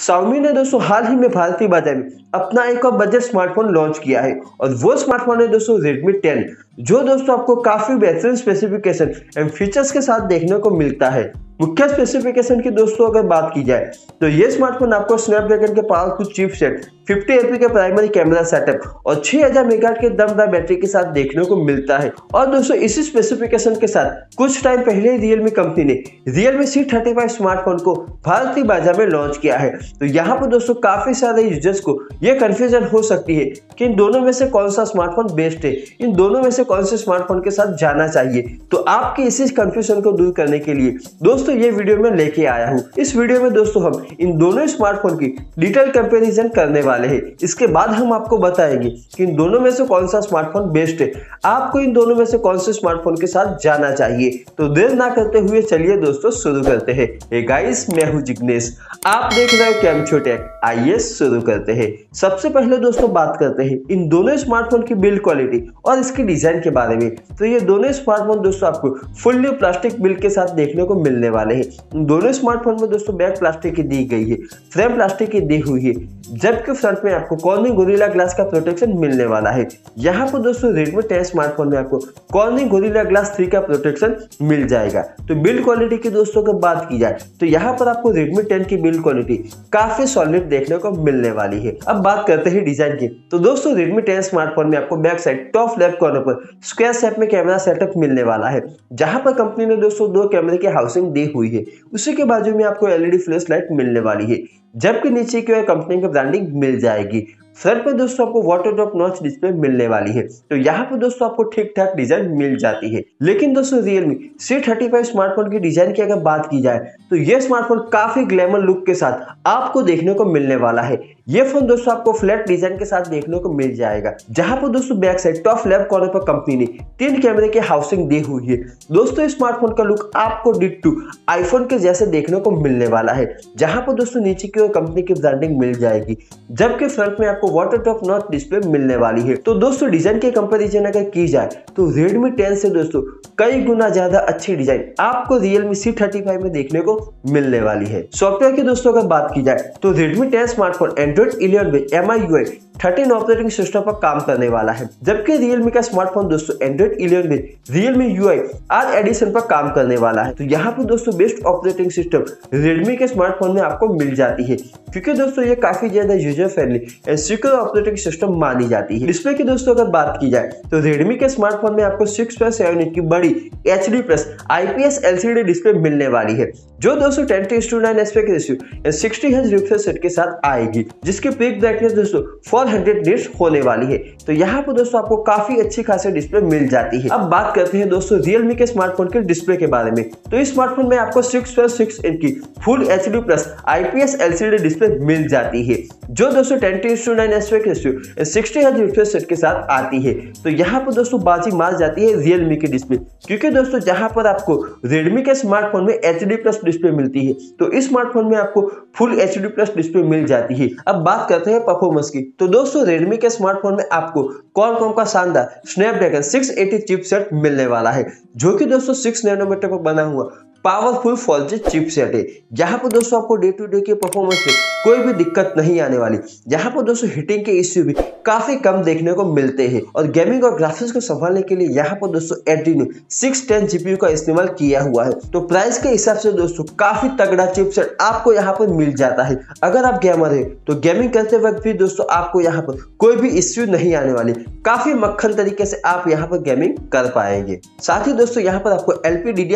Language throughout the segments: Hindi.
Xiaomi ने दोस्तों हाल ही में भारतीय बाज़ार में अपना एक और बजट स्मार्टफ़ोन लॉन्च किया है। और वो स्मार्टफ़ोन है दोस्तों Redmi 10 जो दोस्तों आपको काफ़ी बेहतरीन स्पेसिफिकेशन एंड फीचर्स के साथ देखने को मिलता है। मुख्य स्पेसिफिकेशन की दोस्तों अगर बात की जाए तो ये स्मार्टफ़ोन आपको स्नैपड्रैगन के पावरफुल चिप सेट 50 एमपी के प्राइमरी कैमरा सेटअप और 6000 मेगाहर्ट्ज के दमदार बैटरी के साथ देखने को मिलता है। और दोस्तों इसी स्पेसिफिकेशन के साथ कुछ टाइम पहले ही रियलमी कंपनी ने रियलमी सी थर्टी स्मार्टफ़ोन को भारतीय बाज़ार में लॉन्च किया है। तो यहाँ पर दोस्तों काफ़ी सारे यूज़र्स को यह कंफ्यूजन हो सकती है कि इन दोनों में से कौन सा स्मार्टफ़ोन बेस्ट है? इन दोनों में से कौन से स्मार्टफ़ोन के साथ जाना चाहिए? तो आपके इसी कंफ्यूजन को दूर करने के लिए दोस्तों, ये वीडियो में लेके आया हूँ। इस वीडियो में दोस्तों, हम इन दोनों स्मार्टफ़ोन की डिटेल कंपेरिजन करने वाले हैं। इसके बाद हम आपको बताएँगे कि इन दोनों में से कौन सा स्मार्टफ़ोन बेस्ट है। आपको इन दोनों में से कौन से स्मार्टफ़ोन के साथ जाना चाहिए? तो देर ना करते हुए चलिए दोस्तों, शुरू करते हैं। गाइस मैं हूँ जिग्नेश। आप देख रहे हैं कैम छोटेक आइए शुरू करते हैं। सबसे पहले दोस्तों बात करते हैं इन दोनों स्मार्टफ़ोन की बिल्ड क्वालिटी और इसके डिज़ाइन के बारे में। तो ये दोनों स्मार्टफ़ोन दोस्तों आपको फुल्ली प्लास्टिक बिल्ड के साथ देखने को मिलने वाले हैं। दोनों स्मार्टफ़ोन में दोस्तों बैक प्लास्टिक की दी गई है फ्रेम प्लास्टिक की दी हुई है, जबकि फ्रंट में आपको कॉर्निंग गोरिल्ला ग्लास का प्रोटेक्शन मिलने वाला है। यहाँ पर दोस्तों रेडमी टेन स्मार्टफ़ोन में आपको कॉर्निंग गोरिल्ला ग्लास थ्री का प्रोटेक्शन मिल जाएगा। तो बिल्ड क्वालिटी की दोस्तों की बात की जाए तो यहाँ पर आपको रेडमी टेन की बिल्ड क्वालिटी काफ़ी सॉलिड देखने को मिलने वाली है। अब बात करते हैं डिज़ाइन की। तो दोस्तों रेडमी टेन स्मार्टफ़ोन में आपको back side top left corner पर स्क्वायर शेप में कैमरा सेटअप मिलने वाला है। जहाँ पर कंपनी ने दोस्तों दो कैमरे की हाउसिंग दी हुई है। उसी के बाजू में आपको एलईडी फ्लैश लाइट मिलने वाली है। जबकि नीचे की ओर कंपनी की ब्रांडिंग मिल जाएगी। फ्रंट पे दोस्तों आपको वाटर ड्रॉप नॉच डिस्प्ले मिलने वाली है। तो यहाँ पे दोस्तों आपको ठीक ठाक डिज़ाइन मिल जाती है। लेकिन दोस्तों Realme C thirty five smartphone की डिज़ाइन की अगर बात की जाए तो ये स्मार्टफ़ोन काफ़ी ग्लैमर लुक के साथ आपको देखने को मिलने वाला है। ये फ़ोन दोस्तों आपको फ्लैट डिज़ाइन के साथ देखने को मिल जाएगा। जहाँ पर दोस्तों back side top left corner पर कंपनी ने तीन कैमरे की हाउसिंग दी हुई है। दोस्तों स्मार्टफ़ोन का लुक आपको डिट्टू आईफोन के जैसे देखने को मिलने वाला है। जहाँ पर दोस्तों नीचे की ओर कंपनी की ब्रांडिंग मिल जाएगी। जबकि फ्रंट में आपको वाटर टॉप नॉट डिस्प्ले मिलने वाली है। तो दोस्तों डिज़ाइन के कंपेरिजन अगर की जाए तो रेडमी टेन से दोस्तों, कई गुना ज़्यादा अच्छी डिज़ाइन आपको रियलमी सी थर्टी फाइव में देखने को मिलने वाली है। सॉफ्टवेयर की दोस्तों, अगर बात की जाए तो Redmi ten smartphone Android eleven में M I thirteen operating system पर काम करने वाला है। जबकि रियलमी का स्मार्टफ़ोन दोस्तों एंड्रॉइड इलेवन में Realme U I R edition पर काम करने वाला है। तो यहाँ पर दोस्तों बेस्ट ऑपरेटिंग सिस्टम रेडमी के स्मार्टफ़ोन में आपको मिल जाती है। क्योंकि दोस्तों ये काफ़ी ज़्यादा user friendly and secure operating system मानी जाती है। डिस्प्ले की दोस्तों अगर बात की जाए तो रेडमी के स्मार्टफ़ोन में आपको सिक्स पॉइंट सेवन इंच की बड़ी H D plus IPS LCD display मिलने वाली है, जो दोस्तों ten to nine ratio sixty हज रिफ्रेश सेट के साथ आएगी, जिसकी पीक ब्राइटनेस दोस्तों फोर हंड्रेड निट्स होने वाली है। तो यहाँ पर दोस्तों आपको काफ़ी अच्छी खासी डिस्प्ले मिल जाती है। अब बात करते हैं दोस्तों रियलमी के स्मार्टफ़ोन के डिस्प्ले के बारे में। तो इस स्मार्टफ़ोन में आपको सिक्स प्लस सिक्स इंच की full H D plus IPS LCD display मिल जाती है, जो दोस्तों ten to nine aspect ratio sixty हज रिफ्रेश के साथ आती है। तो यहाँ पर दोस्तों बाजी मार जाती है रियलमी की डिस्प्ले क्योंकि दोस्तों जहाँ पर आपको रेडमी के स्मार्टफ़ोन में एच प्लस डिस्प्ले मिलती है तो इस स्मार्टफ़ोन में आपको फुल एच प्लस डिस्प्ले मिल जाती है। अब बात करते हैं परफॉर्मेंस की। तो दोस्तों रेडमी के स्मार्टफ़ोन में आपको कॉलकॉम का शानदार स्नैपड्रैगन 680 चिपसेट मिलने वाला है, जो कि दोस्तों 6 नैनोमीटर पर बना हुआ। पावरफुल जी चिपसेट है। जहाँ पर दोस्तों आपको डे टू डे के परफॉर्मेंस कोई भी दिक्कत नहीं आने वाली। यहाँ पर दोस्तों हीटिंग के इश्यू भी काफ़ी कम देखने को मिलते हैं। और गेमिंग और ग्राफिक्स को संभालने के लिए यहाँ पर दोस्तों एड्रीनो सिक्स टेन का इस्तेमाल किया हुआ है। तो प्राइस के हिसाब से दोस्तों काफ़ी तगड़ा चिपसेट आपको यहाँ पर मिल जाता है। अगर आप गेमर है तो गेमिंग करते वक्त भी दोस्तों आपको यहाँ पर कोई भी इश्यू नहीं आने वाली। काफ़ी मक्खन तरीके से आप यहाँ पर गेमिंग कर पाएँगे। साथ ही दोस्तों यहाँ पर आपको एलपी डी डी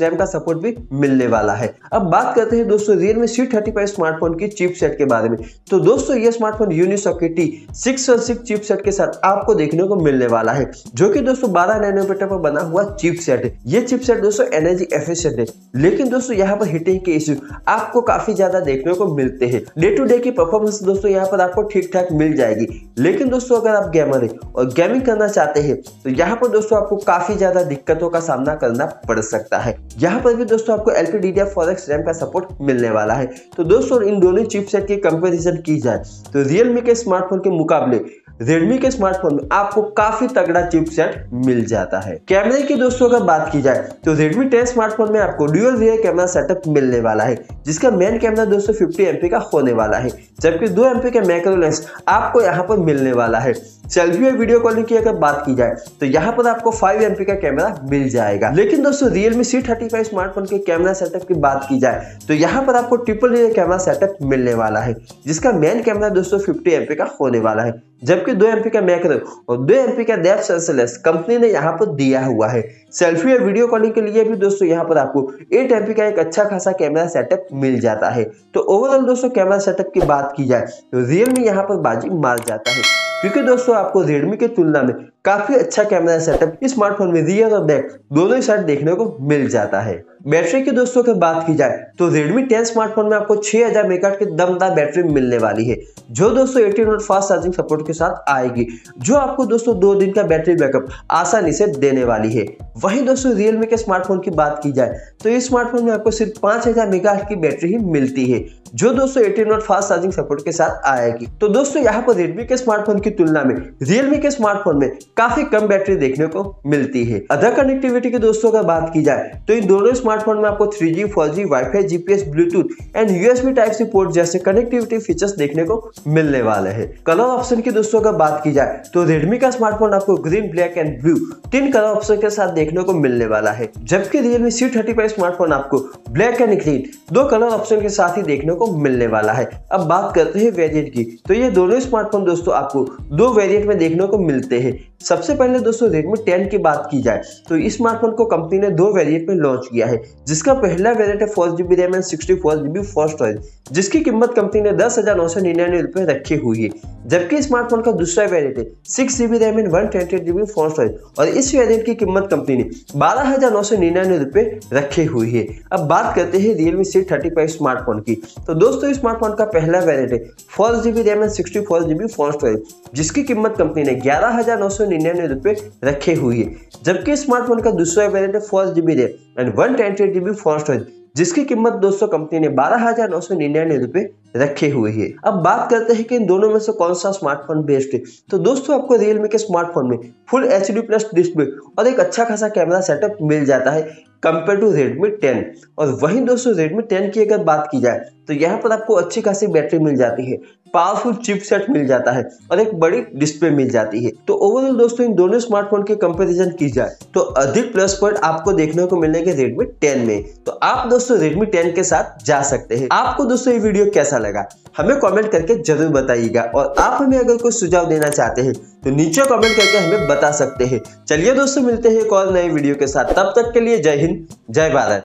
रैम का सपोर्ट भी मिलने वाला है। अब बात करते हैं दोस्तों रियलमी सी थर्टी स्मार्टफ़ोन की चिपसेट के बारे में। तो दोस्तों, ये smartphone Unisoc T six six chipset के साथ आपको देखने को मिलने वाला है, जो कि दोस्तों 12 नैनोमीटर पर बना हुआ चिपसेट है। ये चिपसेट दोस्तों एनर्जी एफिशिएंट है, लेकिन दोस्तों यहाँ पर हीटिंग के इश्यू आपको काफ़ी ज़्यादा देखने को मिलते हैं। डे टू डे की परफॉर्मेंस दोस्तों यहाँ पर आपको ठीक ठाक मिल जाएगी। लेकिन दोस्तों, अगर आप गेमर है और गेमिंग करना चाहते हैं तो यहाँ पर दोस्तों आपको काफ़ी ज़्यादा दिक्कतों का सामना करना पड़ सकता है। यहाँ पर भी दोस्तों आपको एल पी रैम का सपोर्ट मिलने वाला है। तो दोस्तों, इन दोनों चिपसेट की कंपेरिजन की जाए तो रियलमी के स्मार्टफ़ोन के मुकाबले रेडमी के स्मार्टफ़ोन में आपको काफ़ी तगड़ा चिपसेट मिल जाता है। कैमरे की दोस्तों, अगर बात की जाए तो रेडमी टेन स्मार्टफ़ोन में आपको ड्यूअल रियर कैमरा सेटअप मिलने वाला है, जिसका मेन कैमरा दोस्तों 50 एमपी का होने वाला है। जबकि दो एमपी का मैक्रो लेंस आपको यहाँ पर मिलने वाला है। सेल्फी और वीडियो कॉलिंग की अगर बात की जाए तो यहाँ पर आपको 5 एमपी का कैमरा मिल जाएगा। लेकिन दोस्तों, Realme C35 स्मार्टफ़ोन के कैमरा सेटअप की बात की जाए तो यहाँ पर आपको ट्रिपल रियर कैमरा सेटअप मिलने वाला है, जिसका मेन कैमरा दोस्तों 50 एमपी का होने वाला है। जबकि दो एमपी का मैक्रो और दो एमपी का डेप सेंसरलेस कंपनी ने यहाँ पर दिया हुआ है। सेल्फी और वीडियो कॉलिंग के लिए भी दोस्तों यहाँ पर आपको एट एमपी का एक अच्छा खासा कैमरा सेटअप मिल जाता है। तो ओवरऑल दोस्तों कैमरा सेटअप की बात की जाए तो रियलमी यहाँ पर बाजी मार जाता है। क्योंकि दोस्तों आपको रेडमी की तुलना में काफ़ी अच्छा कैमरा सेटअप स्मार्टफ़ोन में रियर और बैक दोनों ही साइड देखने को मिल जाता है। बैटरी की दोस्तों की बात की जाए तो Redmi 10 स्मार्टफ़ोन में आपको 6000 हज़ार मेगाहर्ट्ज की दमदार बैटरी मिलने वाली है, जो दोस्तों 18 वोल्ट फास्ट चार्जिंग सपोर्ट के साथ आएगी, जो आपको दोस्तों दो दिन का बैटरी बैकअप आसानी से देने वाली है। वहीं दोस्तों, Realme के स्मार्टफ़ोन की बात की जाए तो इस स्मार्टफ़ोन में आपको सिर्फ़ पाँच हज़ार की बैटरी ही मिलती है, जो दोस्तों 18 वोल्ट फास्ट चार्जिंग सपोर्ट के साथ आएगी। तो दोस्तों, यहाँ पर रेडमी के स्मार्टफ़ोन की तुलना में रियलमी के स्मार्टफ़ोन में काफ़ी कम बैटरी देखने को मिलती है। अदर कनेक्टिविटी की दोस्तों का बात की जाए तो इन दोनों स्मार्टफ़ोन में आपको 3G, 4G, WiFi GPS Bluetooth and USB type C port जैसे कनेक्टिविटी फीचर्स देखने को मिलने वाले हैं। कलर ऑप्शन की दोस्तों का बात की जाए तो रेडमी का स्मार्टफ़ोन आपको ग्रीन ब्लैक एंड ब्लू तीन कलर ऑप्शन के साथ देखने को मिलने वाला है। जबकि रियलमी सी थर्टी स्मार्टफ़ोन आपको ब्लैक एंड ग्रीन दो कलर ऑप्शन के साथ ही देखने को मिलने वाला है। अब बात करते हैं वेरियंट की। तो ये दोनों स्मार्टफ़ोन दोस्तों आपको दो वेरियंट में देखने को मिलते हैं। सबसे पहले दोस्तों रेडमी टेन की बात की जाए तो इस स्मार्टफ़ोन को कंपनी ने दो वेरिएंट में लॉन्च किया है। जिसका पहला वेरिएंट है four GB RAM and sixty four GB four storage जिसकी कीमत कंपनी ने दस हज़ार नौ सौ निन्यानवे रुपए रखी हुई है। जबकि स्मार्टफ़ोन का दूसरा वेरिएंट है six GB RAM and one twenty GB four storage और इस वेरिएंट की कीमत कंपनी ने बारह हज़ार नौ सौ निन्यानवे रुपए रखी हुई है। अब बात करते हैं Realme C thirty five smartphone की। तो दोस्तों स्मार्टफ़ोन का पहला वेरिएंट है four GB RAM and sixty four GB four storage जिसकी कीमत कंपनी ने ग्यारह हज़ार नौ सौ निन्यानवे रुपए रखे हुई है। जबकि स्मार्टफ़ोन का दूसरा वेरियंट है four GB RAM and one twenty GB four storage जिसकी कीमत दोस्तों कंपनी ने बारह हज़ार नौ सौ निन्यानवे रुपए रखे हुए है। अब बात करते हैं कि इन दोनों में से कौन सा स्मार्टफ़ोन बेस्ट है। तो दोस्तों, आपको रियलमी के स्मार्टफ़ोन में full H D plus display और एक अच्छा खासा कैमरा सेटअप मिल जाता है कंपेयर टू Redmi 10 और वहीं दोस्तों, Redmi 10 की अगर बात की जाए तो यहाँ पर आपको अच्छी खासी बैटरी मिल जाती है पावरफुल चिपसेट मिल जाता है और एक बड़ी डिस्प्ले मिल जाती है। तो ओवरऑल दोस्तों, इन दोनों स्मार्टफ़ोन के कंपैरिजन की जाए तो अधिक प्लस पॉइंट आपको देखने को मिलेंगे रेडमी 10 में। तो आप दोस्तों, Redmi 10 के साथ जा सकते हैं। आपको दोस्तों, ये वीडियो कैसा लगा? हमें कमेंट करके ज़रूर बताइएगा। और आप हमें अगर कोई सुझाव देना चाहते हैं तो नीचे कमेंट करके हमें बता सकते हैं। चलिए दोस्तों, मिलते हैं एक और नए वीडियो के साथ। तब तक के लिए जय हिंद, जय भारत।